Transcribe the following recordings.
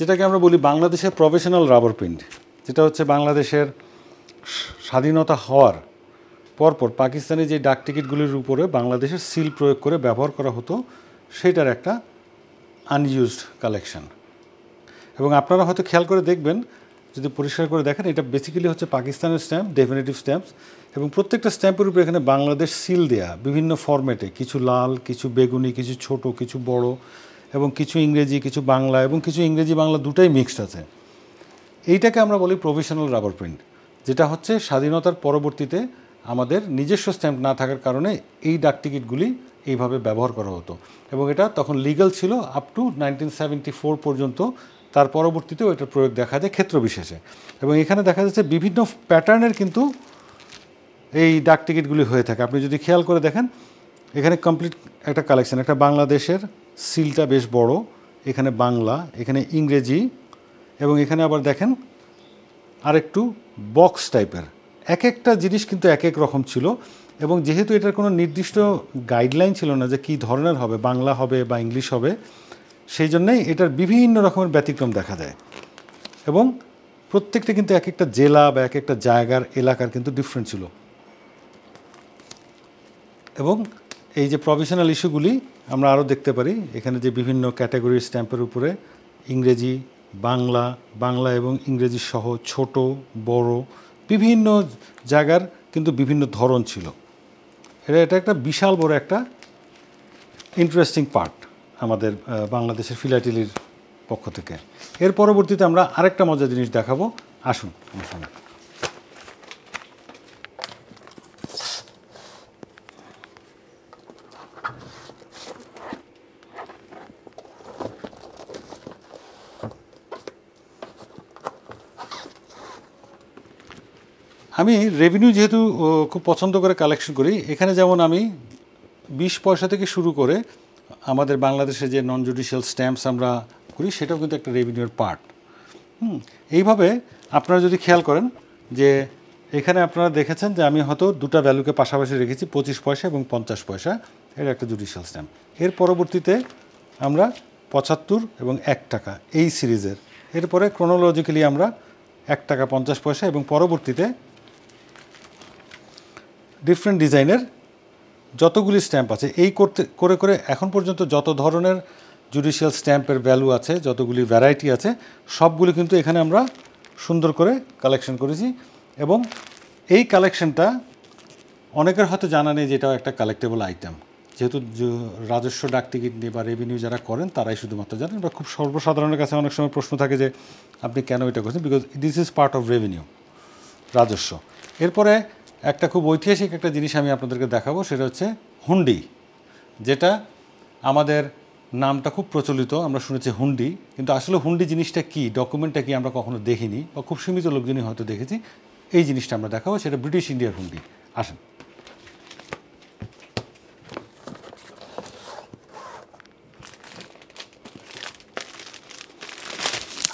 যেটাকে আমরা বলি বাংলাদেশের প্রফেশনাল রাবার প্রিন্ট যেটা হচ্ছে বাংলাদেশের স্বাধীনতা হওয়ার পরপর পাকিস্তানি যে ডাক টিকিটগুলির উপরে বাংলাদেশের সিল প্রয়োগ করে ব্যবহার করা হতো, সেটার একটা আনইউজড কালেকশন এবং আপনারা হয়তো খেয়াল করে দেখবেন, যদি পরিষ্কার করে দেখেন, এটা বেসিক্যালি হচ্ছে পাকিস্তানের স্ট্যাম্প ডেফিনেটিভ স্ট্যাম্পস এবং প্রত্যেকটা স্ট্যাম্পের উপরে এখানে বাংলাদেশ সিল দেয়া, বিভিন্ন ফরম্যাটে কিছু লাল, কিছু বেগুনি, কিছু ছোট, কিছু বড় এবং কিছু ইংরেজি, কিছু বাংলা এবং কিছু ইংরেজি বাংলা দুটাই মিক্সড আছে। এইটাকে আমরা বলি প্রফেশনাল রাবার প্রিন্ট যেটা হচ্ছে স্বাধীনতার পরবর্তীতে আমাদের নিজস্ব স্ট্যাম্প না থাকার কারণে এই ডাক টিকিটগুলি এইভাবে ব্যবহার করা হতো। এবং এটা তখন লিগাল ছিল আপ টু নাইনটিন পর্যন্ত, তার পরবর্তীতেও এটার প্রয়োগ দেখা যায় ক্ষেত্র বিশেষে। এবং এখানে দেখা যাচ্ছে বিভিন্ন প্যাটার্নের কিন্তু এই ডাক টিকিটগুলি হয়ে থাকে। আপনি যদি খেয়াল করে দেখেন, এখানে কমপ্লিট একটা কালেকশন একটা বাংলাদেশের সিলটা বেশ বড়, এখানে বাংলা, এখানে ইংরেজি, এবং এখানে আবার দেখেন আরেকটু বক্স টাইপের এক একটা জিনিস কিন্তু এক এক রকম ছিল, এবং যেহেতু এটার কোনো নির্দিষ্ট গাইডলাইন ছিল না যে কী ধরনের হবে, বাংলা হবে বা ইংলিশ হবে, সেই জন্যেই এটার বিভিন্ন রকমের ব্যতিক্রম দেখা যায়। এবং প্রত্যেকটা কিন্তু এক একটা জেলা বা এক একটা জায়গার এলাকার কিন্তু ডিফারেন্ট ছিল। এবং এই যে প্রফেশনাল ইস্যুগুলি আমরা আরও দেখতে পারি, এখানে যে বিভিন্ন ক্যাটাগরির স্ট্যাম্পের উপরে ইংরেজি, বাংলা বাংলা এবং ইংরেজি সহ ছোট, বড় বিভিন্ন জায়গার কিন্তু বিভিন্ন ধরন ছিল। এটা এটা একটা বিশাল বড় একটা ইন্টারেস্টিং পার্ট আমাদের বাংলাদেশের ফিলাটেলির পক্ষ থেকে। এর পরবর্তীতে আমরা আরেকটা মজার জিনিস দেখাবো। আসুন আমার সঙ্গে। আমি রেভিনিউ যেহেতু খুব পছন্দ করে কালেকশন করি, এখানে যেমন আমি বিশ পয়সা থেকে শুরু করে আমাদের বাংলাদেশে যে নন জুডিশিয়াল স্ট্যাম্পস আমরা করি, সেটাও কিন্তু একটা রেভিনিউর পার্ট হুম, এইভাবে আপনারা যদি খেয়াল করেন যে এখানে আপনারা দেখেছেন যে আমি হয়তো দুটা ভ্যালুকে পাশাপাশি রেখেছি, পঁচিশ পয়সা এবং পঞ্চাশ পয়সা, এর একটা জুডিশিয়াল স্ট্যাম্প এর পরবর্তীতে আমরা পঁচাত্তর এবং এক টাকা এই সিরিজের এরপরে ক্রোনোলজিক্যালি আমরা এক টাকা পঞ্চাশ পয়সা এবং পরবর্তীতে ডিফারেন্ট ডিজাইনের যতগুলি স্ট্যাম্প আছে, এই করতে, করে করে এখন পর্যন্ত যত ধরনের জুডিশিয়াল স্ট্যাম্পের ভ্যালু আছে, যতগুলি ভ্যারাইটি আছে, সবগুলি কিন্তু এখানে আমরা সুন্দর করে কালেকশন করেছি এবং এই কালেকশনটা অনেকের হয়তো জানা নেই যে এটাও একটা কালেক্টেবল আইটেম যেহেতু রাজস্ব, ডাক টিকিট নিয়ে বা রেভিনিউ যারা করেন, তারাই শুধুমাত্র জানেন। বা খুব সর্বসাধারণের কাছে অনেক সময় প্রশ্ন থাকে যে, আপনি কেন এটা করছেন? Because this is part of revenue রাজস্ব। এরপরে একটা খুব ঐতিহাসিক একটা জিনিস আমি আপনাদেরকে দেখাবো, সেটা হচ্ছে হুন্ডি, যেটা আমাদের নামটা খুব প্রচলিত, আমরা শুনেছি হুন্ডি, কিন্তু আসলে হুন্ডি জিনিসটা কি, ডকুমেন্টটা কি আমরা কখনো দেখিনি, বা খুব সীমিত লোকজনই হয়তো দেখেছি, এই জিনিসটা আমরা দেখাবো, সেটা ব্রিটিশ ইন্ডিয়ার হুন্ডি। আসেন।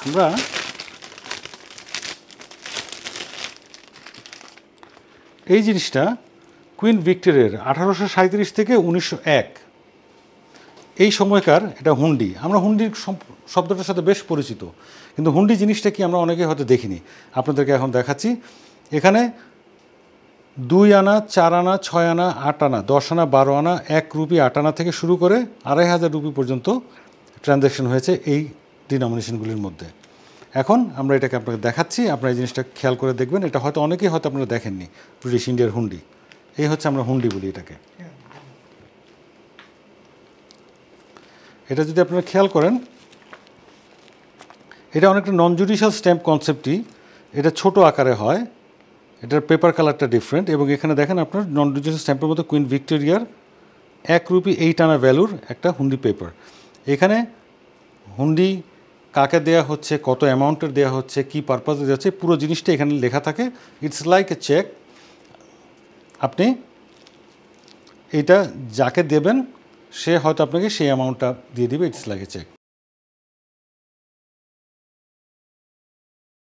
আমরা এই জিনিসটা কুইন ভিক্টোরিয়ার আঠারোশো সাঁত্রিশ থেকে উনিশশো এক। এই সময়কার এটা হুন্ডি। আমরা হুন্ডির শব্দটার সাথে বেশ পরিচিত। কিন্তু হুন্ডি জিনিসটা কি আমরা অনেকে হয়তো দেখিনি। আপনাদেরকে এখন দেখাচ্ছি। এখানে দুই আনা, চার আনা, ছয় আনা, আট আনা, দশ আনা, বারো আনা, এক রুপি, আট আনা থেকে শুরু করে আড়াই হাজার রুপি পর্যন্ত ট্রানজ্যাকশন হয়েছে এই ডিনোমিনেশনগুলির মধ্যে। এখন আমরা এটাকে আপনাকে দেখাচ্ছি, আপনারা এই জিনিসটা খেয়াল করে দেখবেন। এটা হয়তো অনেকেই হয়তো আপনারা দেখেননি ব্রিটিশ ইন্ডিয়ার হুন্ডি। এই হচ্ছে আমরা হুন্ডি বলি এটাকে। এটা যদি আপনারা খেয়াল করেন, এটা অনেকটা নন জুডিশিয়াল স্ট্যাম্প কনসেপ্টই এটা ছোট আকারে হয়, এটার পেপার কালারটা ডিফারেন্ট এবং এখানে দেখেন আপনার নন জুডিশিয়াল স্ট্যাম্পের মধ্যে কুইন ভিক্টোরিয়ার এক রুপি এইট আনা ভ্যালুর একটা হুন্ডি পেপার এখানে হুন্ডি কাকে দেয়া হচ্ছে, কত অ্যামাউন্টের দেয়া হচ্ছে, কি পারপাসে দেওয়া হচ্ছে, পুরো জিনিসটা এখানে লেখা থাকে। ইটস লাইক এ চেক আপনি এটা যাকে দেবেন, সে হয়তো আপনাকে সেই অ্যামাউন্টটা দিয়ে দিবে ইটস লাইক এ চেক